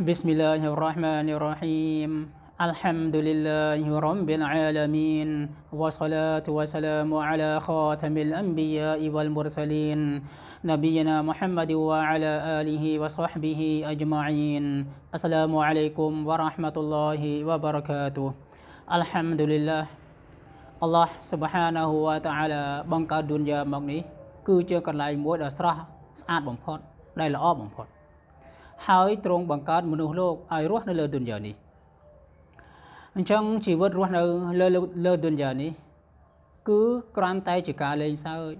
بسم الله الرحمن الرحيم الحمد لله رب العالمين والصلاة والسلام على خاتم الأنبياء والمرسلين نبينا محمد وعلى آله وصحبه أجمعين السلام عليكم ورحمة الله وبركاته الحمد لله អល់ឡោះសុបហានាហ៊ូវតាអាឡាបង្កើតឌុនយ៉ាមកនេះគឺជាកន្លែងមួយដ៏ស្រស់ស្អាតបំផុតដែលល្អបំផុត ហើយទ្រង់បង្កើតមនុស្សលោកឲ្យរស់នៅលើទុនយ៉ានេះអញ្ចឹងជីវិតរស់នៅលើលើទុនយ៉ានេះ គឺគ្រាន់តែជាការលេងសើច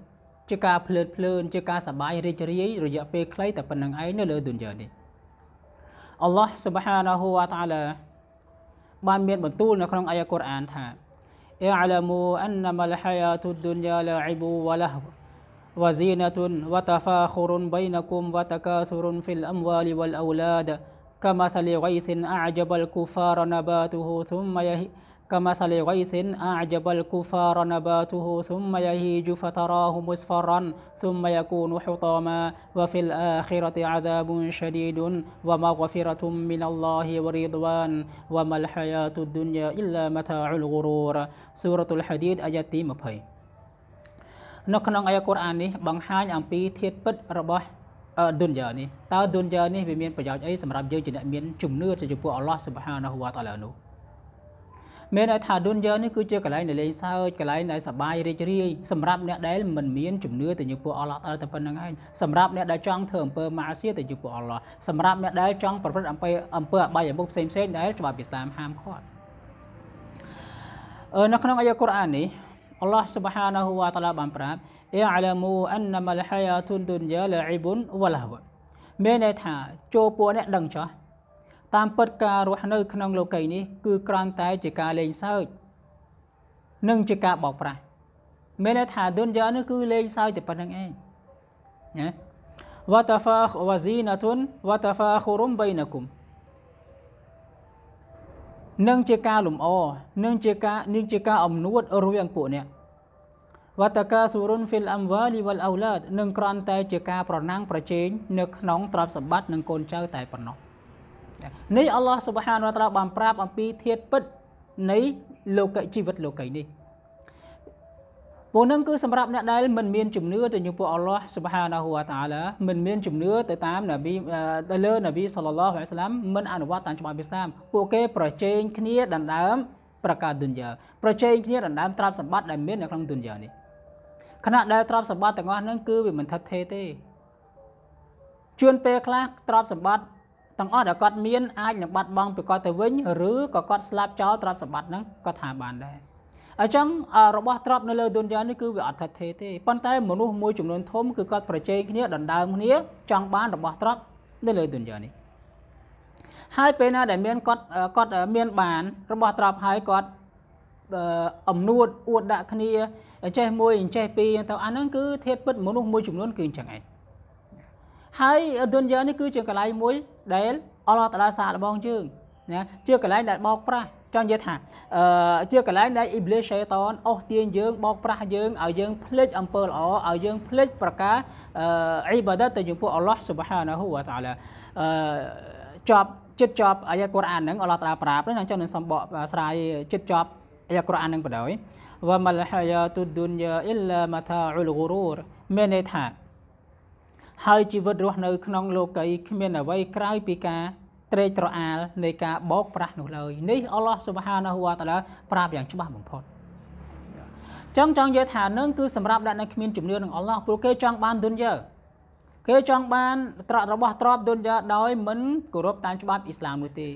ជាការភ្លើតភ្លើនជាការសប្បាយរីករាយរយៈពេលខ្លីតែប៉ុណ្្នឹងឯងនៅលើទុនយ៉ានេះអល់ឡោះស៊ុបហានាហ៊ូវតាអាឡាបានមានបន្ទូលនៅក្នុងអាយ៉ាកូរ៉ានថាអ៊ីអាឡាមូអានណាមលហាយ៉ាទុឌុនយ៉ាឡាអ៊ីបូវឡាហ៊ូ وزينة وتفاخر بينكم وتكاثر في الأموال والأولاد. كمثل غيث أعجب الكفار نباته ثم يهي كمثل غيث أعجب الكفار نباته ثم يهيج فتراه مصفرا ثم يكون حطاما. وفي الآخرة عذاب شديد ومغفرة من الله ورضوان. وما الحياة الدنيا إلا متاع الغرور. سورة الحديد آية أجتي مبهي នៅក្នុងអាយ៉ាកូរអាននេះបង្ហាញអំពីធាតុពិតរបស់ឌុនយ៉ានេះតើឌុនយ៉ានេះវាមានប្រយោជន៍អីសម្រាប់យើងជាអ្នកមានជំនឿទៅចំពោះអល់ឡោះស៊ុបហានាហ៊ូវតាឡានោះមានន័យថាឌុនយ៉ានេះគឺជាកន្លែងដែលលេងសើចកន្លែងដែលសប្បាយរីករាយសម្រាប់អ្នកដែលមិនមានជំនឿទៅចំពោះអល់ឡោះតែប៉ុណ្្នឹងឯងសម្រាប់អ្នកដែលចង់ធ្វើអំពើម៉ាស៊ីទៅចំពោះអល់ឡោះសម្រាប់អ្នកដែលចង់ប្រព្រឹត្តអំពើអំពើអបាយមុខផ្សេងផ្សេងដែលច្បាប់អ៊ីស្លាមហាមឃាត់អឺនៅក្នុងអាយ៉ាកុរអាននេះ អល់ឡោះស៊ុបហានាហ៊ូវតាឡាបានប្រាប់អ៊ីអាឡាមូអានណាមលហាយ៉ាទុនឌុនយ៉ាលអ៊ីបុនវលហវមានន័យថាចូលពួកអ្នកដឹងចោះតាមពិតការរស់នៅក្នុងលោកីនេះគឺគ្រាន់តែជាការលេងសើចនិងជាការបោកប្រាស់មានន័យថាឌុនយ៉ានេះគឺលេងសើចតែប៉ុណ្្នឹងឯងណាវ៉ាតាហ្វាវ៉ាស៊ីណាតុនវ៉ាតាហ្វាខូរុំបៃណាគុំ នឹងជាការលំអនឹងជាការនឹងជាការអំនួតរវាងពួកអ្នកវតកាស៊ូរុនហ្វីលអំវ៉ាលីវលអោឡាតនឹងគ្រាន់តែជាការប្រណាំងប្រជែងនៅក្នុងទ្រព្យសម្បត្តិនិងកូនចៅតែប៉ុណ្ណោះនេះអល់ឡោះសុបហានវតាឡាបានប្រាប់អំពីធាតុពិតនៃលោកជីវិតលោកីនេះ ពួកនឹងគឺសម្រាប់អ្នកដែលមិនមានជំនឿទៅចំពោះអល់ឡោះសុបហានាហ៊ូវតាឡាមិនមានជំនឿទៅតាមនប៊ីទៅលើនប៊ីសល្លឡោះអាឡៃសាឡាមមិនអនុវត្តតាមច្បាប់អ៊ីស្លាមពួកគេប្រជែងគ្នាដណ្ដើមប្រកាសឌុនយ៉ាប្រជែងគ្នាដណ្ដើមទ្រព្យសម្បត្តិដែលមាននៅក្នុងឌុនយ៉ានេះខណៈដែលទ្រព្យសម្បត្តិទាំងអស់ហ្នឹងគឺវាមិនថិតថេរទេជួនពេលខ្លះទ្រព្យសម្បត្តិទាំងអស់ដែលគាត់មានអាចនឹងបាត់បង់ពីគាត់ទៅវិញឬក៏គាត់ស្លាប់ចោលទ្រព្យសម្បត្តិហ្នឹងក៏ថាបានដែរ អញ្ចឹងរបស់ទ្រព្យនៅលើឌុនយ៉ានេះគឺវាអត់ថិតថេរទេប៉ុន្តែមនុស្សមួយចំនួនធំគឺគាត់ប្រជែងគ្នាដណ្ដើមគ្នាចង់បានរបស់ទ្រព្យនៅលើឌុនយ៉ានេះហើយពេលណាដែលមានគាត់គាត់មានបានរបស់ទ្រព្យហើយគាត់អំនួតអួតដាក់គ្នាចេះមួយចេះពីរទៅអាហ្នឹងគឺធៀបពិតមនុស្សមួយចំនួនគឺអញ្ចឹងឯងហើយឌុនយ៉ានេះគឺជាកន្លែងមួយដែលអល់ឡោះតាឡាសាឡបងយើង ណាជាកន្លែងដែលបោកប្រាស់ចង់និយាយថាអឺជាកន្លែងដែលអ៊ីប្លីសឆេតនអូសទាញយើងបោកប្រាស់យើងឲ្យយើងភ្លេចអំពើល្អឲ្យយើងភ្លេចប្រការអឺអ៊ីបាដាតទៅចំពោះអល់ឡោះស៊ុបហានាហ៊ូវតាឡាអឺចប់ចិត្តចប់អាយ៉ាកូរ៉ានហ្នឹងអល់ឡោះតាឡាប្រាប់ហ្នឹងអញ្ចឹងនឹងសំបកស្រាយចិត្តចប់អាយ៉ាកូរ៉ានហ្នឹងបដ ாய் វ៉ាមលហាយ៉ាតុឌុនយ៉ាអ៊ីឡាម៉ាតាអ៊ុលហ្គូរូរមានន័យថាហើយជីវិតរស់នៅក្នុងលោកីគ្មានអ្វីក្រៅពីការ ត្រេកត្រអាលនៃការបោកប្រាស់នោះឡើយនេះអល់ឡោះស៊ុបហានាហ៊ូវតាឡាប្រាប់យ៉ាងច្បាស់បំផុតចឹងចង់និយាយថានឹងគឺសម្រាប់អ្នកដែលគ្មានជំនឿនឹងអល់ឡោះព្រោះគេចង់បានឌុនយ៉ាគេចង់បានត្រករបស់ទ្របឌុនយ៉ាដោយមិនគោរពតាមច្បាប់អ៊ីស្លាមនោះទេ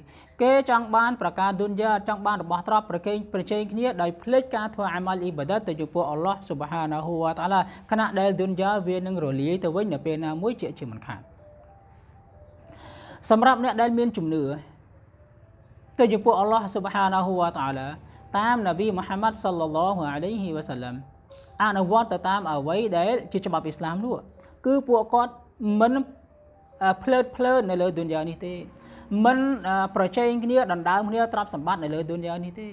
គេចង់បានប្រការឌុនយ៉ាចង់បានរបស់ទ្របប្រកេងប្រជែងគ្នាដោយភ្លេចការធ្វើអាម៉ាល់អ៊ីបាដាតទៅចំពោះអល់ឡោះស៊ុបហានាហ៊ូវតាឡាខណៈដែលឌុនយ៉ាវានឹងរលាយទៅវិញនៅពេលណាមួយជាជាមិនខាន សម្រាប់អ្នកដែលមានជំនឿទៅចំពោះអល់ឡោះស៊ុបហានាហ៊ូវតាឡាតាមនប៊ីមូហាម៉ាត់សល្លឡោះអាឡៃហ៊ីវ៉ាសាឡាំអនុវត្តទៅតាមអ្វីដែលជាច្បាប់អ៊ីស្លាមនោះគឺពួកគាត់មិនភ្លើតភ្លើននៅលើឌុនយ៉ានេះទេមិនប្រជែងគ្នាដណ្ដើមគ្នាទ្រព្យសម្បត្តិនៅលើឌុនយ៉ានេះទេ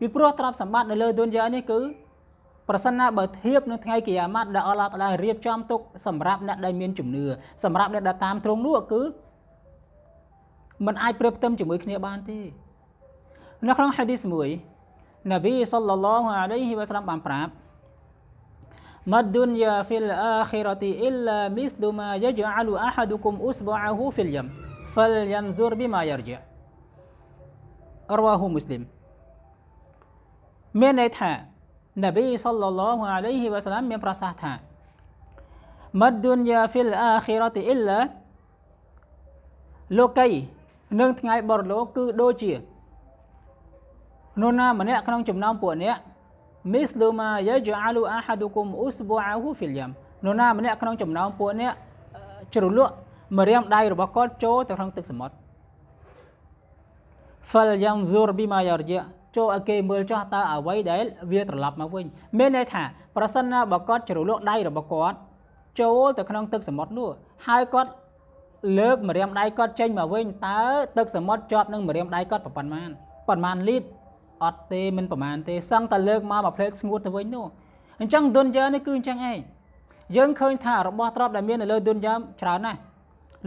ពីព្រោះទ្រព្យសម្បត្តិនៅលើឌុនយ៉ានេះគឺប្រសិនណាបើធៀបនឹងថ្ងៃគីយ៉ាម៉ាត់ដែលអល់ឡោះតាឡារៀបចំទុកសម្រាប់អ្នកដែលមានជំនឿសម្រាប់អ្នកដែលតាមត្រង់នោះគឺ មិនអាចប្រៀបផ្ទឹមជាមួយគ្នាបានទេនៅក្នុងហាឌីសមួយនប៊ីសល្លឡោះអាឡៃហ៊ីវ៉ាសឡាមបានប្រាប់ ما الدنيا في الآخرة إلا مثل ما يجعل أحدكم أصبعه في اليم فلينظر بما يرجع رواه مسلم មានន័យថានប៊ីសល្លឡោះអាឡៃហ៊ីវ៉ាសឡាមមានប្រសាសន៍ថា ما الدنيا في الآخرة إلا លោកី នឹងថ្ងៃបរលោកគឺដូចជានោះណាម្នាក់ក្នុងចំណោមពួកអ្នកមីស្លូម៉ាយ៉ាជាអាលូអាហាឌូគុមអ៊ូសបូអាហ៊ូហ្វីលយ៉ាំនោះណាម្នាក់ក្នុងចំណោមពួកអ្នកជ្រលក់មរាមដៃរបស់គាត់ចូលទៅក្នុងទឹកសមុទ្រ fal yanzur bima yarji ចូលឲ្យគេមើលចោះតើអ្វីដែលវាត្រឡប់មកវិញមានន័យថាប្រសិនណាបើគាត់ជ្រលក់ដៃរបស់គាត់ចូលទៅក្នុងទឹកសមុទ្រនោះហើយគាត់ លើកម្រាមដៃគាត់ចេញមកវិញតើទឹកសមុទ្រជាប់នឹងម្រាមដៃគាត់ប្រហែលប៉ុន្មានលីត្រអត់ទេមិនប្រហែលទេសឹងតែលើកមកមកភ្លេកស្ងួតទៅវិញនោះអញ្ចឹងឌុនយ៉ានេះគឺអញ្ចឹងឯងយើងឃើញថារបស់ទ្រព្យដែលមាននៅលើឌុនយ៉ាច្រើនណាស់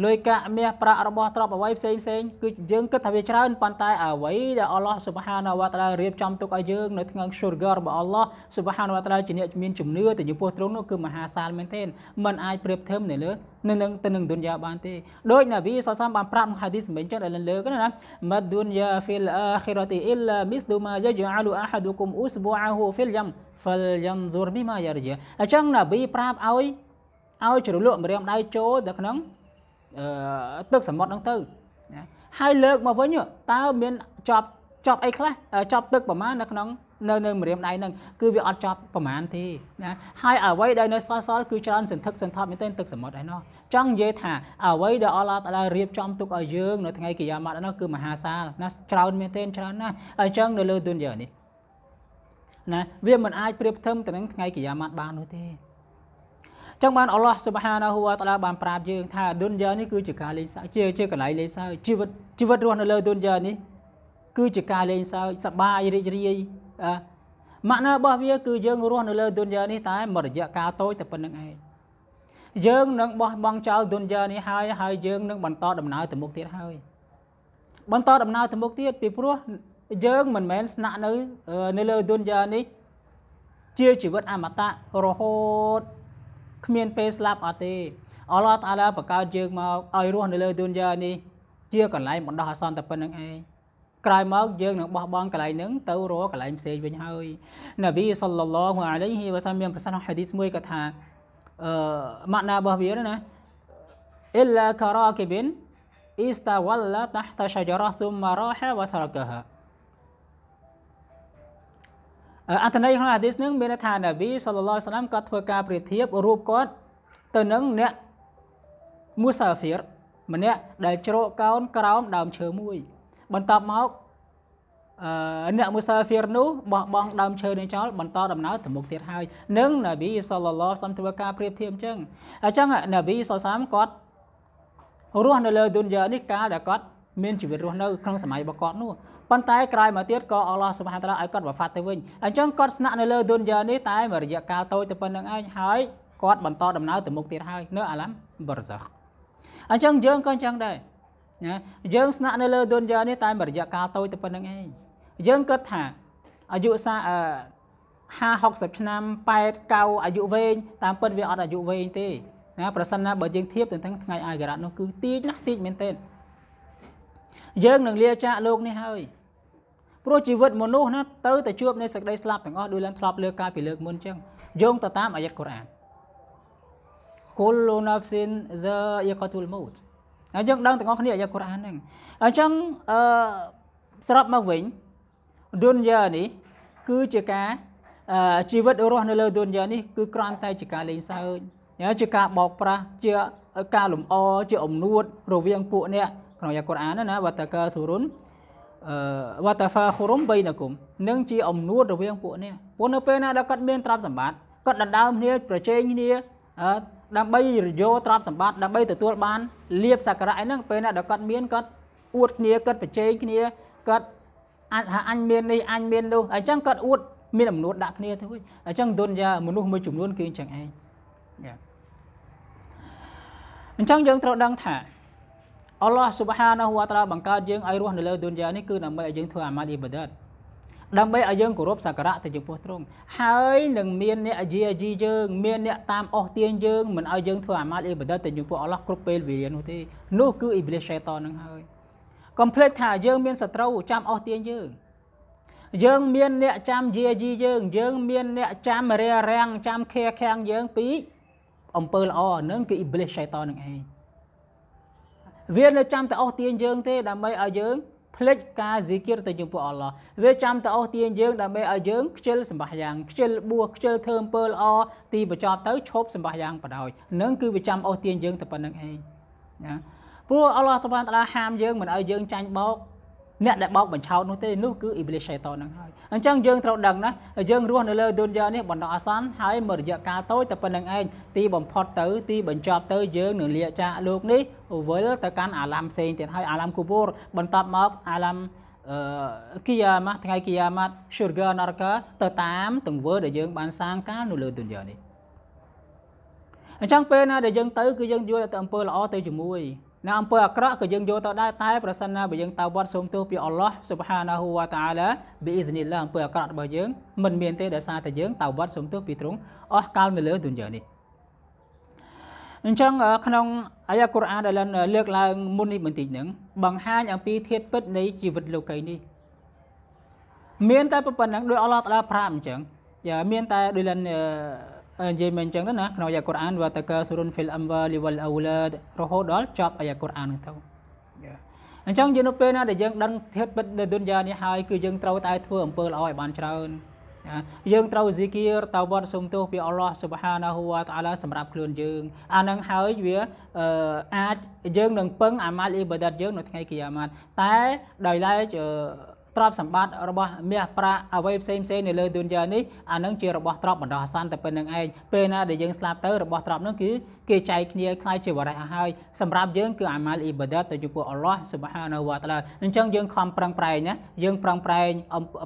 លុយកាក់មាសប្រាក់របស់ទ្រព្យអ្វីផ្សេងផ្សេងគឺយើងគិតថាវាច្រើនប៉ុន្តែអ្វីដែលអល់ឡោះស៊ុបហានវតាឡារៀបចំទុកឲ្យយើងនៅថ្ងៃឈូរហ្គារបស់អល់ឡោះស៊ុបហានវតាឡាជាអ្នកមានជំនឿទៅចំពោះទ្រង់នោះគឺមហាសាលមែនទែនมันអាចប្រៀបធៀបនៅលើនៅនឹងទៅនឹងឌុនយ៉ាបានទេដោយណាវីសសាមបានប្រាប់ក្នុងហាឌីសមិនចឹងដែលលើកណាម៉ាឌុនយ៉ាហ្វីលអាខិរ៉ាទីអ៊ីឡាមីស្លូម៉ាយជអាលូអាហាឌុគុមអ៊ូស្បូអាហ៊ូហ្វីលយ៉ាំហ្វលយ៉ាំស៊ុរប៊ីម៉ាយ៉ារជាអញ្ចឹងណាវីប្រាប់ឲ្យឲ្យជ្រលក់ម្រាមដៃចូលទៅក្នុង ទឹកសមុទ្រហ្នឹងទៅណាហើយលើកមកវិញតើមានចប់ចប់អីខ្លះចប់ទឹកប្រមាណនៅក្នុងនៅនៅម្រាមដៃហ្នឹងគឺវាអត់ចប់ប្រមាណទេណាហើយអ្វីដែលនៅសល់សល់គឺច្រើនសន្ធឹកសន្ធាប់មែនទែនទឹកសមុទ្រឯណោះចង់និយាយថាអ្វីដែលអល់ឡោះតាឡារៀបចំទុកឲ្យយើងនៅថ្ងៃកិយាម៉ាត់ឯណោះគឺមហាសាលណាច្រើនមែនទែនច្រើនណាស់អញ្ចឹងនៅលើទុនយ៉ានេះណាវាមិនអាចប្រៀបផ្ទឹមទៅនឹងថ្ងៃកិយាម៉ាត់បាននោះទេ ចឹងបានអល់ឡោះស៊ុបហានាហ៊ូវតាឡាបានប្រាប់យើងថាឌុនយ៉ានេះគឺជាការលេងសើចជាជាកន្លែងលេងសើចជីវិតជីវិតរស់នៅលើឌុនយ៉ានេះគឺជាការលេងសើចសប្បាយរីករាយម៉ាក់ណារបស់វាគឺយើងរស់នៅលើឌុនយ៉ានេះតែមួយរយៈកាលតូចតែប៉ុណ្្នឹងឯងយើងនឹងបោះបង់ចោលឌុនយ៉ានេះហើយហើយយើងនឹងបន្តដំណើរទៅមុខទៀតហើយបន្តដំណើរទៅមុខទៀតពីព្រោះយើងមិនមែនស្នាក់នៅនៅលើឌុនយ៉ានេះជាជីវិតអមតៈរហូត គ្មានពេលស្លាប់អត់ទេអល់ឡោះតាឡាបង្កើតយើងមកឲ្យរស់នៅលើឌុនយ៉ានេះជាកន្លែងបណ្ដោះអាសន្នតែប៉ុណ្្នឹងឯងក្រោយមកយើងនឹងបោះបង់កន្លែងហ្នឹងទៅរកកន្លែងផ្សេងវិញហើយនប៊ីសល្លឡោះអាឡៃហ៊ីវ៉ាសាមានប្រសាសន៍ក្នុងហាឌីសមួយក៏ថាអឺម៉ាក់ណារបស់វាណាអ៊ីឡាការ៉ាគីប៊ីនអ៊ីស្តាវ៉ាឡាតាហ្តាឆាជរ៉ាស៊ុមម៉ារ៉ាហាវ៉ាតារកាហា អត្ថន័យក្នុងហាឌីសនឹងមានថានប៊ីសល្លឡោះសាឡាមគាត់ធ្វើការប្រៀបធៀបរូបគាត់ទៅនឹងអ្នកមូសាហ្វីរម្នាក់ដែលជ្រកកោនក្រោមដើមឈើមួយ បន្ទាប់មកអឺអ្នកមូសាហ្វីរនោះបោះបង់ដើមឈើនេះចោលបន្តដំណើរទៅមុខទៀតហើយនឹងនប៊ីសល្លឡោះសំធ្វើការប្រៀបធៀបអញ្ចឹងអញ្ចឹងនប៊ីសល្សាមគាត់រស់នៅលើឌុនយ៉ានេះកាលដែលគាត់មានជីវិតរស់នៅក្នុងសម័យរបស់គាត់នោះ ប៉ុន្តែក្រោយមកទៀតក៏អល់ឡោះសុបហានតាឡាឲ្យគាត់វ៉ាហ្វាត់ទៅវិញអញ្ចឹងគាត់ស្នាក់នៅលើឌុនយ៉ានេះតែមួយរយៈកាលតូចទៅប៉ុណ្្នឹងឯងហើយគាត់បន្តដំណើរទៅមុខទៀតហើយនៅអាឡាំបរសាខអញ្ចឹងយើងក៏អញ្ចឹងដែរណាយើងស្នាក់នៅលើឌុនយ៉ានេះតែមួយរយៈកាលតូចទៅប៉ុណ្្នឹងឯងយើងគិតថាអាយុសាអឺ50 60ឆ្នាំ8 9អាយុវែងតាមពិតវាអត់អាយុវែងទេណាប្រសិនណាបើយើងធៀបទៅទាំងថ្ងៃអាការ៉ាត់នោះគឺតិចណាស់តិចមែនទែនយើងនឹងលាចាកលោកនេះហើយ ព្រោះជីវិតមនុស្សណាត្រូវតែជួបនៃសេចក្តីស្លាប់ទាំងអស់ដោយឡើងធ្លាប់លើកកាលពីលើកមុនអញ្ចឹងយោងទៅតាមអាយ៉ាត់កូរ៉ានគុលលូណាហ្វស៊ីនហ្សាយ៉ាកតុលម៉ូតហើយយើងដឹងទាំងអស់គ្នាអាយ៉ាត់កូរ៉ានហ្នឹងអញ្ចឹងអឺស្របមកវិញឌុនយ៉ានេះគឺជាការជីវិតរស់នៅលើឌុនយ៉ានេះគឺគ្រាន់តែជាការលេងសើចជាការបោកប្រាស់ជាការលំអជាអំនួតរវាងពួកអ្នកក្នុងអាយ៉ាកូរ៉ានណាវតកាស៊ូរុនអឺ វតហ្វាខុរុំបៃណគុំនឹងជាអំនួតរវាងពួកនេះពួកនៅពេលណាដែលគាត់មានទ្រព្យសម្បត្តិគាត់ដណ្ដើមគ្នាប្រជែងគ្នាដើម្បីរយោទ្រព្យសម្បត្តិដើម្បីទទួលបានលៀបសក្ការៈហ្នឹងពេលណាដែលគាត់មានគាត់អួតគ្នាគាត់ប្រជែងគ្នាគាត់អាចថាអញមាននេះអញមាននោះអញ្ចឹងគាត់អួតមានអំនួតដាក់គ្នាទៅវិញអញ្ចឹងទុនយ៉ាមនុស្សមួយចំនួនគឺអញ្ចឹងឯងអញ្ចឹងយើងត្រូវដឹងថា អល់ឡោះស៊ុបហានាហ៊ូវតាឡាបង្កើតយើងឲ្យរស់នៅលើទុនយ៉ានេះគឺដើម្បីឲ្យយើងធ្វើអាម៉ាល់អ៊ីបាដាតដើម្បីឲ្យយើងគោរពសក្ការៈទៅចំពោះទ្រង់ហើយនឹងមានអ្នកអាជីអាជីយើងមានអ្នកតាមអស់ទាញយើងមិនឲ្យយើងធ្វើអាម៉ាល់អ៊ីបាដាតទៅចំពោះអល់ឡោះគ្រប់ពេលវេលានោះទេនោះគឺអ៊ីប្លីសឆេតននឹងហើយកុំភ្លេចថាយើងមានសត្រូវចាំអស់ទាញយើងយើងមានអ្នកចាំយាជីយើងយើងមានអ្នកចាំរារាំងចាំខែខាំងយើងពីអំពើល្អនឹងគឺអ៊ីប្លីសឆេតននឹងឯង វានៅចាំតែអស់ទាញយើងទេដើម្បីឲ្យយើងភ្លេចការហ្ស៊ីគិរទៅចំពោះអល់ឡោះវាចាំតែអស់ទាញយើងដើម្បីឲ្យយើងខ្ជិលសម្បះយ៉ាងខ្ជិលបួសខ្ជិលធ្វើអំពើល្អទីបញ្ចប់ទៅឈប់សម្បះយ៉ាងបដ ாய் នឹងគឺវាចាំអស់ទាញយើងតែប៉ុណ្្នឹងឯងណាព្រោះអល់ឡោះសុបានតាឡាហាមយើងមិនឲ្យយើងចាញ់បោក អ្នកដែលបោកបញ្ឆោតនោះទេនោះគឺអ៊ីប្លីសឆៃតនហ្នឹងហើយអញ្ចឹងយើងត្រូវដឹងណាយើងរស់នៅលើឌុនយ៉ានេះបណ្ដោះអាសន្នហើយមួយរយៈកាលតូចតែប៉ុណ្្នឹងឯងទីបំផុតទៅទីបញ្ចប់ទៅយើងនឹងលាចាកលោកនេះវិលទៅកាន់អាឡាំផ្សេងទៀតហើយអាឡាំគូបូរបន្តមកអាឡាំអឺគីយ៉ាម៉ាថ្ងៃគីយ៉ាម៉ាត់ស៊ូរហ្គានរកាទៅតាមទង្វើដែលយើងបានសាងកាលនៅលើឌុនយ៉ានេះអញ្ចឹងពេលណាដែលយើងទៅគឺយើងយកតែអំពើល្អទៅជាមួយ នៅអំពើអាក្រក់ក៏យើងយកទៅដែរតែប្រសិនណាបើយើងតើវត្តសូមទោសពីអល់ឡោះស៊ុបហានាហ៊ូវតាអាឡាប៊ីអ៊ីស្នីឡាអំពើអាក្រក់របស់យើងមិនមានទេដោយសារតែយើងតើវត្តសូមទោសពីទ្រង់អស់កាលនៅលើទុនយ៉ានេះអញ្ចឹងក្នុងអាយ៉ាកូរ៉ានដែលលើកឡើងមុននេះបន្តិចហ្នឹងបង្ហាញអំពីធាតុពិតនៃជីវិតលោកីនេះមានតែប៉ុណ្្នឹងដោយអល់ឡោះតាឡាប្រាប់អញ្ចឹងយ៉ាមានតែដោយលនិ យាយមកអញ្ចឹងទៅណាក្នុងអាយ៉ាកូរ៉ានវ៉ាតាកាស៊ូរុនហ្វីលអំវ៉ាលីវ៉ាល់អ៊ូឡាដរហូតដល់ចប់អាយ៉ាកូរ៉ានហ្នឹងទៅអញ្ចឹងយើងនៅពេលណាដែលយើងដឹងធាតុពិតនៅឌុនយ៉ានេះហើយគឺយើងត្រូវតែធ្វើអំពើល្អឲ្យបានច្រើនយើងត្រូវស៊ីគីរតាវត្តសុំទោសពីអល់ឡោះស៊ុបហានាហ៊ូវតាឡាសម្រាប់ខ្លួនយើងអានឹងហើយវាអាចយើងនឹងពឹងអាម៉ាល់អ៊ីបាដាតយើងនៅថ្ងៃគីយ៉ាម៉ាត់តែដោយឡែក ទ្រព្យសម្បត្តិរបស់មាសប្រាក់អ្វីផ្សេងផ្សេងនៅលើទុនយ៉ានេះអានឹងជារបស់ទ្រព្យបណ្ដោះអាសន្នតែប៉ុណ្្នឹងឯងពេលណាដែលយើងស្លាប់ទៅរបស់ទ្រព្យនោះគឺគេចែកគ្នាខ្លាយជាវរៈហើយសម្រាប់យើងគឺអាម៉ាល់អ៊ីបាដាតទៅចំពោះអល់ឡោះស៊ុបហានាវតាឡាអញ្ចឹងយើងខំប្រឹងប្រែងណាយើងប្រឹងប្រែង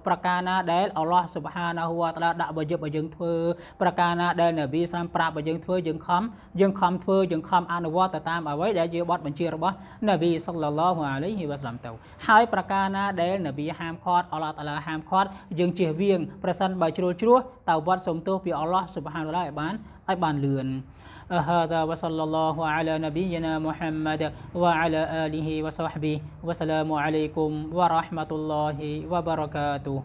ប្រការណាដែលអល់ឡោះស៊ុបហានាវតាឡាដាក់បើយប់ឲ្យយើងធ្វើប្រការណាដែលនប៊ីសាមប្រាប់ឲ្យយើងធ្វើយើងខំយើងខំធ្វើយើងខំអនុវត្តទៅតាមអ្វីដែលជាបទបញ្ជារបស់នប៊ីសល្លឡោះអាឡៃហ៊ីវ៉ាសឡាមទៅហើយប្រការណាដែលនប៊ីហាមឃាត់អល់ឡោះតាឡាហាមឃាត់យើងជៀសវាងប្រសិនបើជ្រុលជ្រោះតើវត្តសុំទោសពីអល់ឡោះស៊ុបហានតាឡាឲ្យបានឲ្យបានលឿន هذا وصلى الله على نبينا محمد وعلى آله وصحبه والسلام عليكم ورحمة الله وبركاته